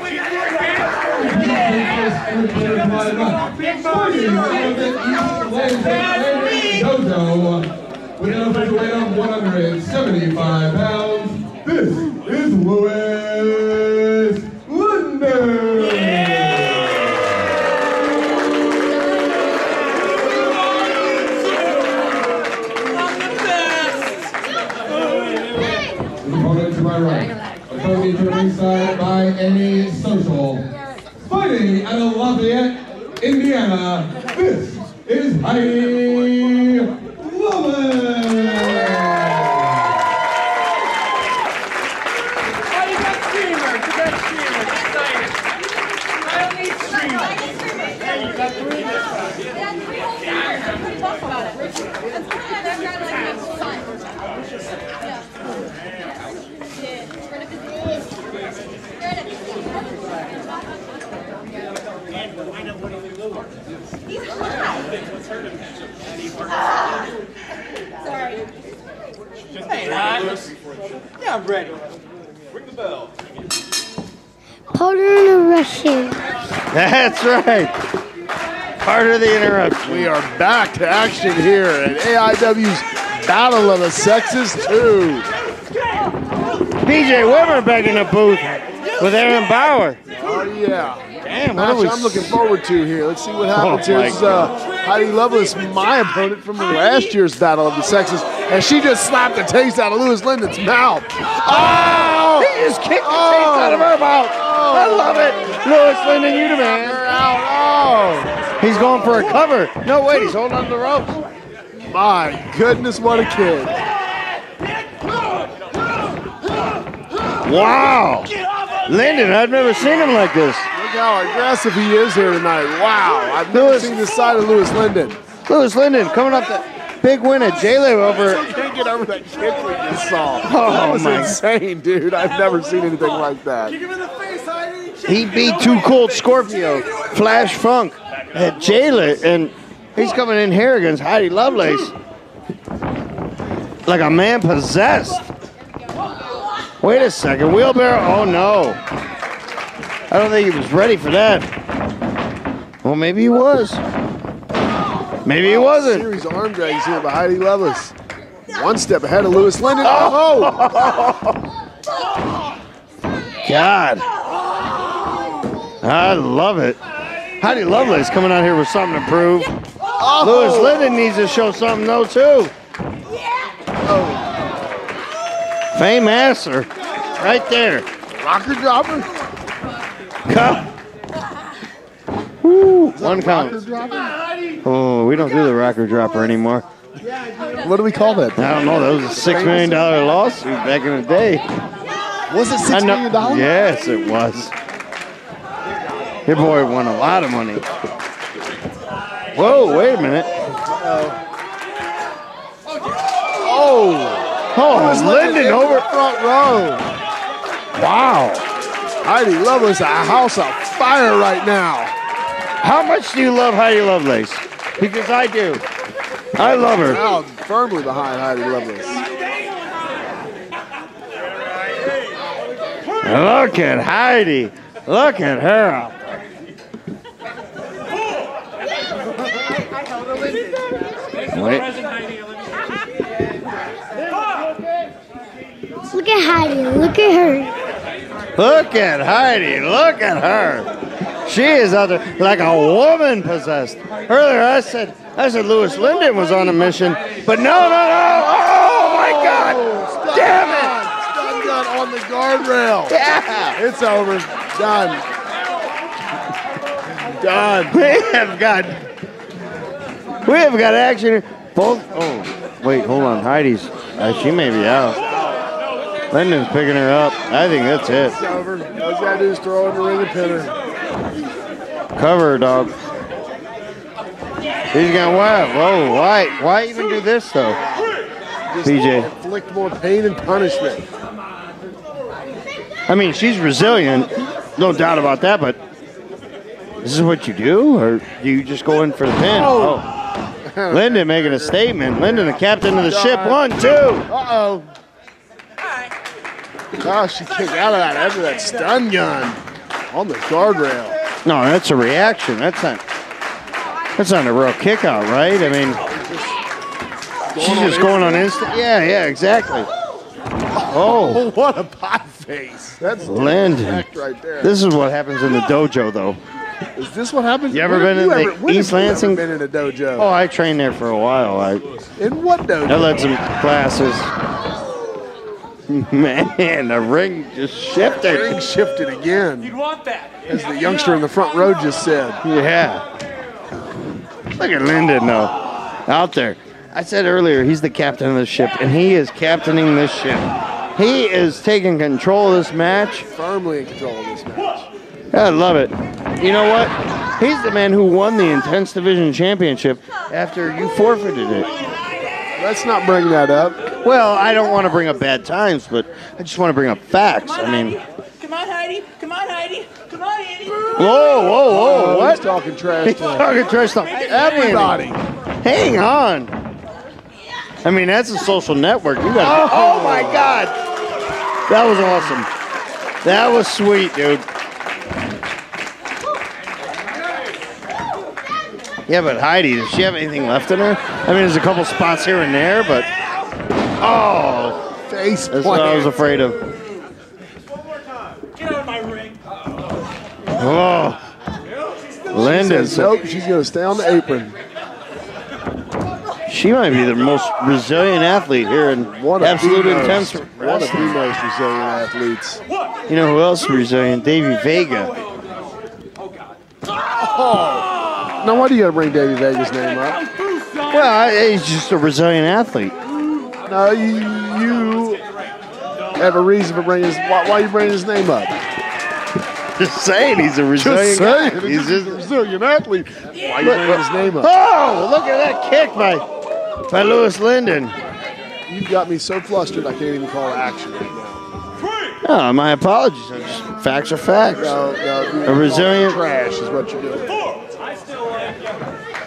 We got big dojo, with an official weight of 175 pounds, this is Louis Lyndon. The opponent to my right, opposing to ringside by any social. Fighting out of Lafayette, Indiana, this is Heidi Lovin. Oh, you got streamers. You got streamers. Excited. I don't need streamers. Hey, you got three this. Hey, hot. Yeah, I'm ready. Part of the Russian. That's right. Part of the interruption. We are back to action here at AIW's Battle of the Sexes 2. PJ Weber back in the booth with Aaron Bauer. Oh, yeah. Damn, what Match we I'm looking forward to here. Let's see what happens Oh, here. my This is uh, Heidi Lovelace, my opponent from last year's Battle of the Sexes, and she just slapped the taste out of Louis Lyndon's mouth. Oh! He just kicked the taste out of her mouth. I love it. Louis Lyndon, you the man. Her out. He's going for a cover. No, wait, he's holding on to the ropes. Oh! My goodness, what a kid. Wow. Lyndon, I've never seen him like this. Look how aggressive he is here tonight. Wow. I've never Louis- seen this side of Louis Lyndon. Louis Lyndon coming up the big win at J-Live over. Can't get over that kick we just saw. Oh, that was my. insane, dude. I've never seen anything like that. He beat Too Cold Scorpio, Flash Funk at J-Live, and he's coming in here against Heidi Lovelace like a man possessed. Wait a second, wheelbarrow? Oh no. I don't think he was ready for that. Well, maybe he was. Maybe he wasn't. Series arm drags here by Heidi Lovelace. One step ahead of Louis Lyndon. Oh! oh! God. I love it. Heidi Lovelace coming out here with something to prove. oh. Louis Lyndon needs to show something though too. Fameasser, right there. Rocker dropper? Come. Woo, one count. Oh, we don't do the rocker dropper anymore. What do we call that? I don't know. That was a six million dollar lawsuit back in the day. Was it I six know- million dollars? Yes, it was. Your boy won a lot of money. Whoa, wait a minute. Oh! Oh, Louis Lyndon over. front row. Wow. Heidi Lovelace, a house of fire right now. How much do you love Heidi Lovelace? Because I do. I love her. Now firmly behind Heidi Lovelace. Look at Heidi. Look at her. Wait. Look at Heidi. Look at her. Look at Heidi. Look at her. She is out there like a woman possessed. Earlier I said I said Louis Lyndon was on a mission, but no, no, no. Oh my God! Damn it! Stun gun on the guardrail. Yeah. It's over. Done. Done. We have got we have got action. Both. Oh, wait, hold on. Heidi's. Uh, she may be out. Lyndon's picking her up. I think that's it. It's over. All you gotta do is throw in the ring and pin her. Cover her, dog. He's gonna what? Whoa! Why? Why even do this though? Just PJ. Inflict more pain and punishment. I mean, she's resilient, no doubt about that. But this is what you do, or do you just go in for the pin? Oh. Lyndon making a statement. Lyndon, the captain of the ship. One, two. Uh-oh. Oh, Oh, she kicked out of that after that stun gun. On the guardrail. No, that's a reaction. That's not. That's not a real kick out, right? I mean, she's just going on instant. Yeah, yeah, exactly. Oh, Oh, what a pot face. That's Landon. right there. This is what happens in the dojo, though. Is this what happens? You ever When been in the ever- East have you ever Lansing? been in a dojo? Oh, I trained there for a while. I, in what dojo? I led some classes. Man, the ring just shifted. Ring shifted again, You'd want that. as the youngster in the front row just said. Yeah. Look at Lyndon, though, out there. I said earlier, he's the captain of the ship, and he is captaining this ship. He is taking control of this match. Firmly in control of this match. I love it. You know what? He's the man who won the Intense Division Championship after you forfeited it. Let's not bring that up. Well, I don't want to bring up bad times, but I just want to bring up facts. I mean, Come on, Heidi. Come on, Heidi. Come on, Andy. whoa, whoa, whoa, Oh, what? He's talking trash He's to him. talking trash talk. everybody. Hang on. I mean, that's a social network. You got. Oh, oh my God, that was awesome. That was sweet, dude. Yeah, but Heidi, does she have anything left in her? I mean, there's a couple spots here and there, but oh, Face that's what I was afraid of. One more time. Get out of my ring. Oh, Lyndon, Says, nope, she's going to stay on the apron. she might be the most resilient athlete here in One of absolute the intense most, one of the most resilient athletes. You know who else is resilient? Davey Vega. Oh, oh. Now, why do you got to bring Davey Vega's name up? Well, I- he's just a resilient athlete. No, you, you have a reason for bringing his. Why, why you bringing his name up? Just saying, he's a resilient Just saying, He's he's just. a resilient athlete. Why you bringing his name up? Oh, look at that kick by by Louis Lyndon. You've got me so flustered I can't even call action right now. Oh, my apologies. Facts are facts. No, no, A resilient- trash is what you're doing.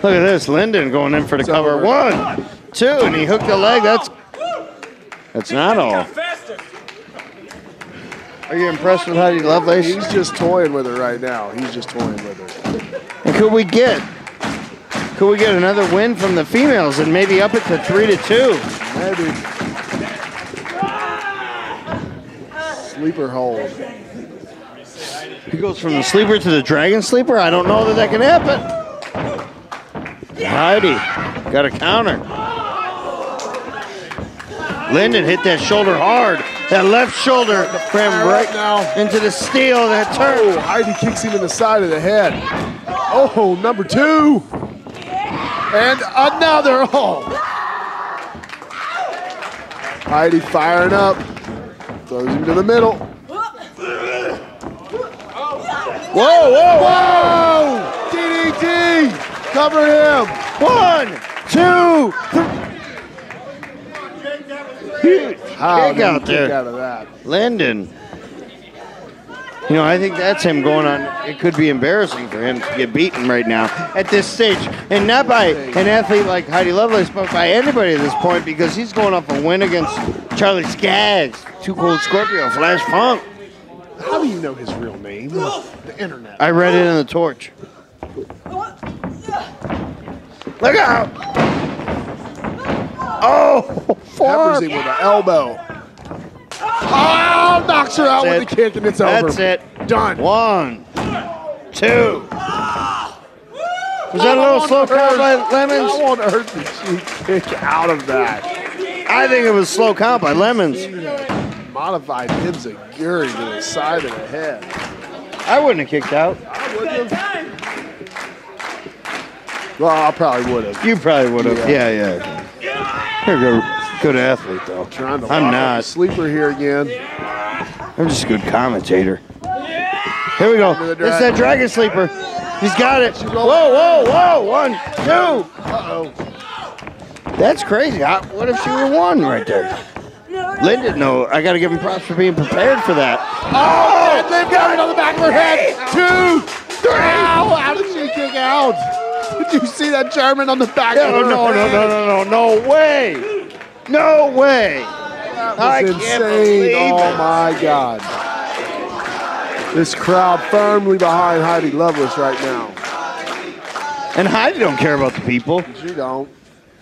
Look at this, Lyndon going in for the cover. over. One, two, and he hooked the leg. That's that's not all. Are you impressed with Heidi Lovelace? He's just toying with her right now. He's just toying with her. And could we get could we get another win from the females and maybe up it to three to two? Maybe. Sleeper hold. He goes from the sleeper to the dragon sleeper. I don't know that that can happen. Heidi got a counter. Lyndon hit that shoulder hard. That left shoulder ran right now. into the steel. That Oh, turn. Heidi kicks him in the side of the head. Oh, number two. And another. Oh. Heidi firing up. Throws him to the middle. Whoa, whoa, Whoa! Cover him. One, two, three. How Kick did he out kick there. out of that? Lyndon. You know, I think that's him going on. It could be embarrassing for him to get beaten right now at this stage. And not by an athlete like Heidi Lovelace, but by anybody at this point because he's going off a win against Charlie Scaggs, Too Cold Scorpio, Flash Funk. How do you know his real name? The internet. I read it in the torch. Look out! Oh, Peppers him with an elbow. Oh, knocks her out That's with it. a kick and it's over. That's it. Done. One, two. Was that a little slow count by Lemons? How on earth did she kick out of that? I think it was slow count by Lemons. Modified Enzuigiri to the side of the head. I wouldn't have kicked out. Well, I probably would have. You probably would have. Yeah, yeah. You're a good, good athlete, though. Trying to I'm not. sleeper here again. I'm just a good commentator. Here we go. It's that dragon sleeper. He's got it. Whoa, whoa, whoa. One, two. Uh-oh. That's crazy. I, what if she were one right there? Lyndon, no. I got to give him props for being prepared for that. Oh, and they've got it on the back of her head. Two, three. Ow, how did she kick out? Did you see that German on the back No, of her no, no, head? no, no, no, no way. No way. That I was can't insane. Oh, my God. This crowd firmly behind Heidi Lovelace right now. And Heidi don't care about the people. She don't.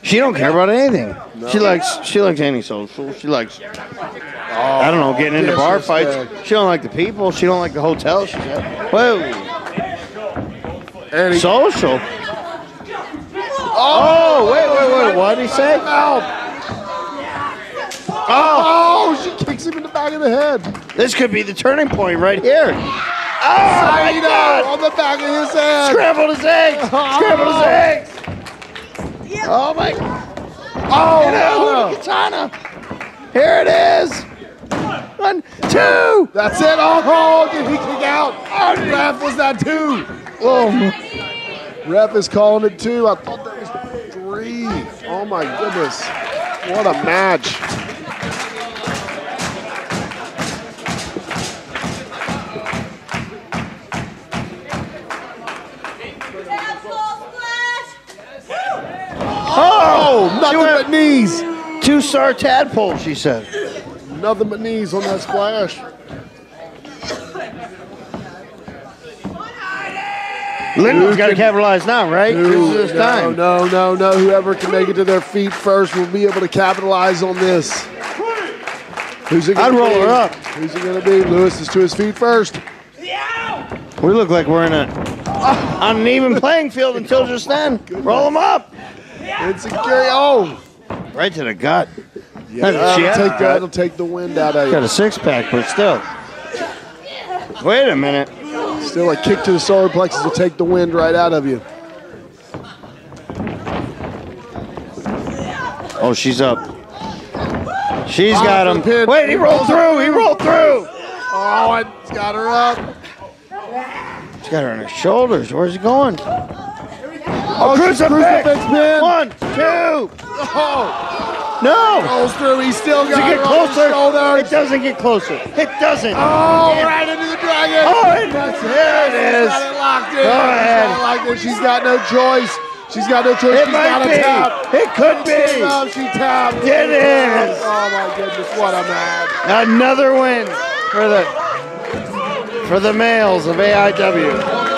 She don't care about anything. She likes she likes antisocial. She likes oh, I don't know, getting into bar fights. disrespect. She don't like the people. She don't like the hotel she's at. Whoa. And Social. Oh, oh, wait, wait, wait. What did he say? out. Oh. oh, she kicks him in the back of the head. This could be the turning point right here. Oh my God! on the back of his head. Scrambled his eggs. Oh. Scrambled his eggs. Oh my! Oh, Get out, no. Katana. Here it is. One, two. That's it. Oh, oh, did he kick out? Oh, ref was that two? Oh, Ref is calling it two. I thought that was three. Oh my goodness. What a match. Oh, oh nothing but knees. two star tadpole. She said. Nothing but knees on that splash. Lyndon's got to capitalize now, right? This is his no, time. no, no, no. Whoever can make it to their feet first will be able to capitalize on this. Who's it I'd roll be? her up. Who's it gonna be? Louis is to his feet first. We look like we're in a on an even playing field until just then. Roll him up. Insecurity. Oh, Right to the gut. yeah. That'll take, a that'll take the wind out of you. Got a six pack, but still. Wait a minute. Still, a kick to the solar plexus will take the wind right out of you. Oh, she's up. She's got him. pin. Wait, he rolled through. He rolled through. Oh, it's got her up. She's got her on her shoulders. Where's he going? Oh, crucifix. crucifix pin. One, two. Oh, No. rolls through. He still got it get closer? It doesn't get closer. It doesn't. Oh, right into the dragon. Oh, it does. There it is. Got it locked in. Go ahead. She's got it locked in. She's got no choice. She's got no choice. It She's might be. tap. It could be. No, she tapped. It is. Oh my goodness, what a match. Another win for the for the males of AIW.